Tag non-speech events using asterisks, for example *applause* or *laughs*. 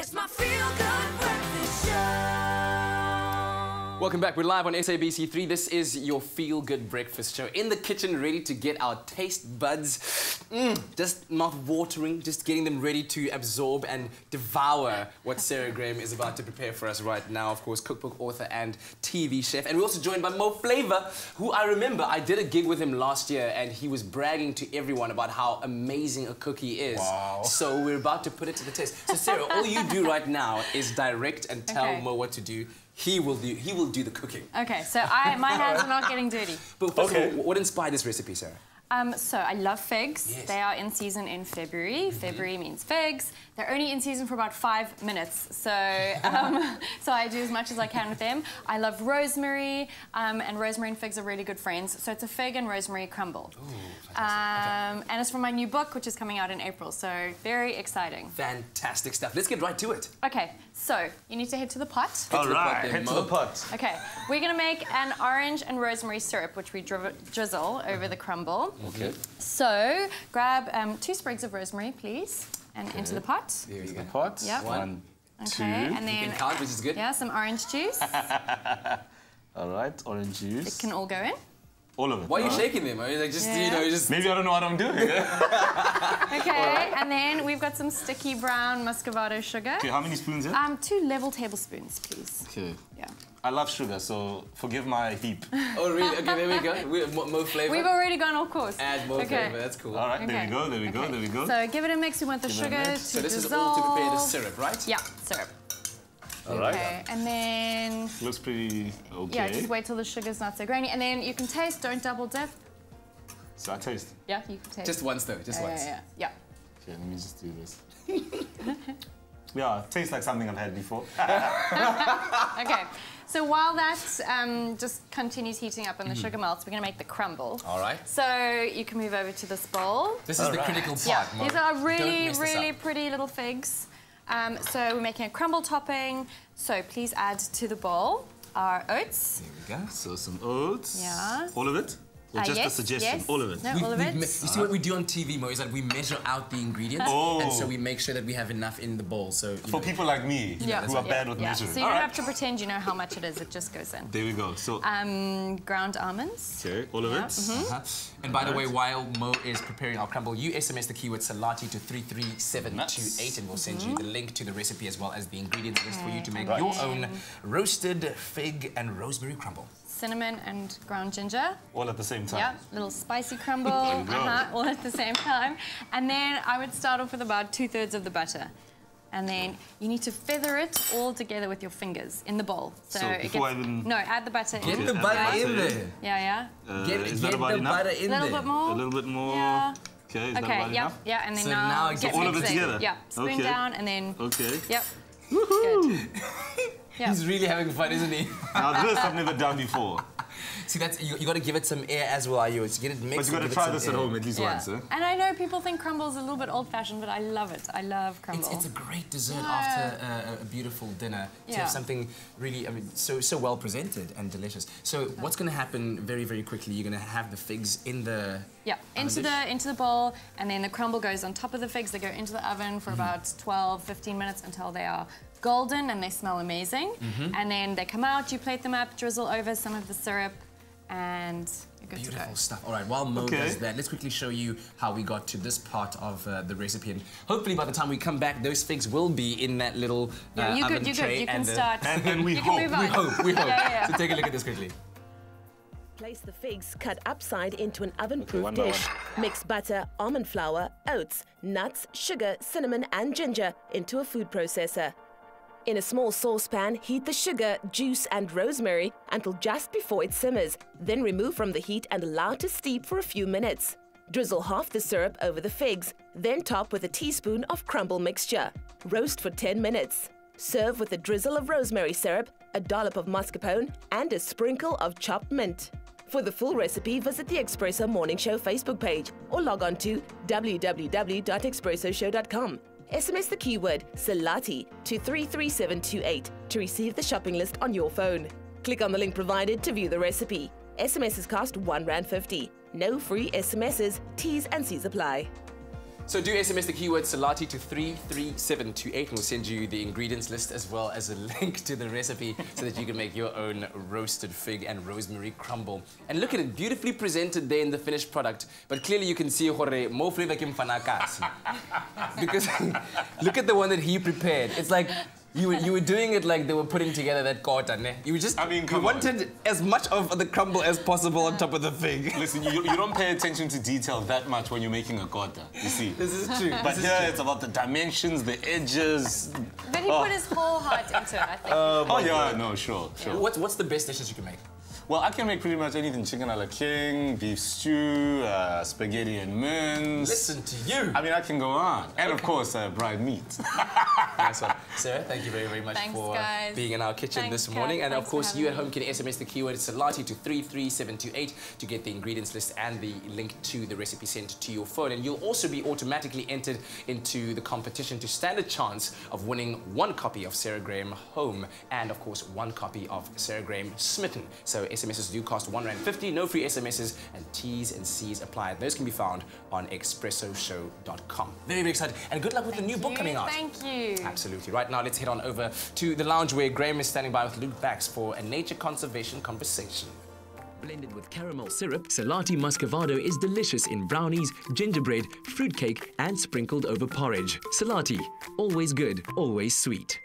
It's my feel good. Welcome back. We're live on SABC3. This is your feel good breakfast show. In the kitchen, ready to get our taste buds mm, just mouth watering, just getting them ready to absorb and devour what Sarah Graham is about to prepare for us right now. Of course, cookbook author and TV chef. And we're also joined by Mo Flava, who I remember I did a gig with him last year and he was bragging to everyone about how amazing a cookie is. Wow. So we're about to put it to the test. So Sarah, all you do right now is direct and tell Okay. Mo what to do. He will do. He will do the cooking. Okay, so I, my hands are not getting dirty. But Okay. all, what inspired this recipe, Sarah? Um, so I love figs. Yes. They are in season in February. February means figs. They're only in season for about five minutes. So, *laughs* um, so I do as much as I can with them. I love rosemary, um, and rosemary and figs are really good friends. So it's a fig and rosemary crumble. Um, and it's from my new book, which is coming out in April. So very exciting. Fantastic stuff. Let's get right to it. Okay, so you need to head to the pot. All to the pot right, then, head to the pot. Okay, we're gonna make an orange and rosemary syrup, which we drizzle over the crumble. Okay. So grab um, two sprigs of rosemary, please, and into the pot. There you go. Pot. Yep. One, Okay, two. and You then can count, which is good. yeah, some orange juice. *laughs* All right, orange juice. It can all go in. All of it. Why are you all right? shaking them? Are you like just you know just Maybe I don't know what I'm doing. *laughs* okay, Okay, and then we've got some sticky brown muscovado sugar. Okay, how many spoons here? Um, two level tablespoons, please. Okay. Yeah. I love sugar, so forgive my heap. oh really? Okay, there we go. We, mo, mo flava. We've already gone off course. Add mo okay. flavor. That's cool. All right, there we go, there we go, Okay. there we go. So give it a mix. We want the Give sugar mix. to So this dissolve. is all to prepare the syrup, right? Yeah, syrup. All right. Okay, and then Looks pretty okay. yeah, just wait till the sugar's not so grainy, and then you can taste. Don't double dip. So I taste. Yeah, you can taste. Just once though. Just yeah, once. yeah, yeah. Okay, let me just do this. *laughs* yeah, tastes like something I've had before. *laughs* *laughs* Okay. So while that um, just continues heating up and Mm-hmm. the sugar melts, we're gonna make the crumble. All right. So you can move over to this bowl. This is the critical part. Yeah, Mo. these are really, really up. pretty little figs. Um, so we're making a crumble topping. So please add to the bowl our oats. There we go. So some oats. Yeah. All of it? Or Uh, just yes, a suggestion? yes. All of it? No, We- all of it. you see what we do on TV, Mo, is that we measure out the ingredients, Oh. and so we make sure that we have enough in the bowl. So For know, people like me, Yeah. who are Yeah, bad with yeah. measuring. So you All don't right. have to pretend you know how much it is. It just goes in. There we go. So, Um, ground almonds. okay, all of yeah, it. Uh-huh. And by the way, while Mo is preparing our crumble, you SMS the keyword selati to 33728 and we'll send you the link to the recipe as well as the ingredients list for you to make Right. your own roasted fig and rosemary crumble. Cinnamon and ground ginger. All at the same time. Yeah, little spicy crumble, *laughs* you go. uh-huh, all at the same time. And then I would start off with about two thirds of the butter. And then you need to feather it all together with your fingers in the bowl. So it before I gets- even- No, add the butter Get in. the butter the in there. Yeah, yeah. Uh, Get, is get that about the enough? butter A little there. bit more. A little bit more. Yeah. Okay, is that Okay, about yeah, enough? yeah, and then So now, now it's get all of it together? Yeah, spoon Okay. down and then, Okay. yep. Woohoo! Good. *laughs* Yeah. He's really having fun, isn't he? *laughs* Now this I've never done before. See, that's you, you got to give it some air as well, you. It's get it mixed. But you got to give it try some this at home at least Yeah. once, eh? And I know people think crumble's a little bit old-fashioned, but I love it. I love crumble. It's, it's a great dessert Yeah. after uh, a beautiful dinner to Yeah. have something really, I mean, so so well presented and delicious. So what's going to happen very very quickly? You're going to have the figs in the Yeah, into dish? the into the bowl, and then the crumble goes on top of the figs. They go into the oven for Mm-hmm. about 12, 15 minutes until they are golden and they smell amazing. Mm-hmm. And then they come out, you plate them up, drizzle over some of the syrup, and you're good to Beautiful stuff. All right, while Mo Okay. does that, let's quickly show you how we got to this part of uh, the recipe. And hopefully by the time we come back, those figs will be in that little uh, Yeah, you oven good, you tray. good. You can and, uh, start. And, then we hope. can move on. We hope, we hope. Yeah, yeah, yeah. So take a look at this quickly. Place the figs cut upside into an oven-proof one by dish. Mix butter, almond flour, oats, nuts, sugar, cinnamon and ginger into a food processor. In a small saucepan, heat the sugar, juice and rosemary until just before it simmers. Then remove from the heat and allow to steep for a few minutes. Drizzle half the syrup over the figs, then top with a teaspoon of crumble mixture. Roast for 10 minutes. Serve with a drizzle of rosemary syrup, a dollop of mascarpone, and a sprinkle of chopped mint. For the full recipe, visit the Espresso Morning Show Facebook page or log on to www.expressoshow.com. SMS the keyword Selati to 33728 to receive the shopping list on your phone. Click on the link provided to view the recipe. SMSs cost one rand fifty. No free SMSs, T's and C's apply. So do SMS the keyword Selati to 33728 and we'll send you the ingredients list as well as a *laughs* link to the recipe so that you can make your own roasted fig and rosemary crumble. And look at it, beautifully presented there in the finished product. But clearly you can see Jorge mo flava kim fanakas. *laughs* Because *laughs* look at the one that he prepared. It's like you were, you were doing it like they were putting together that kota, ne? You were just I mean, you come on. wanted as much of the crumble as possible on top of the fig. *laughs* Listen, you, you don't pay attention to detail that much when you're making a kota, you see. *laughs* This is true. But here it's about the dimensions, the edges. But he Oh. put his whole heart into it, I think. *laughs* Oh, yeah, no, sure, sure. What's, what's the best dishes you can make? Well, I can make pretty much anything. Chicken a la king, beef stew, uh, spaghetti and mince. Listen to you. I mean, I can go on. And of course, uh, braai meat. Nice one. Sarah, thank you very, very much Thanks, for guys. being in our kitchen Thanks, this morning. guys. And of Thanks for course, you at home can SMS the keyword Selati to 33728 to get the ingredients list and the link to the recipe sent to your phone. And you'll also be automatically entered into the competition to stand a chance of winning one copy of Sarah Graham Home and, of course, one copy of Sarah Graham Smitten. So SMSs do cost one rand fifty, no free SMSs, and T's and C's apply. Those can be found on expressoshow.com. Very, very excited. And good luck with the new book coming out. Thank you. Absolutely. Right now, let's head on over to the lounge where Graham is standing by with Luke Bax for a nature conservation conversation. Blended with caramel syrup, Selati Muscovado is delicious in brownies, gingerbread, fruitcake, and sprinkled over porridge. Selati, always good, always sweet.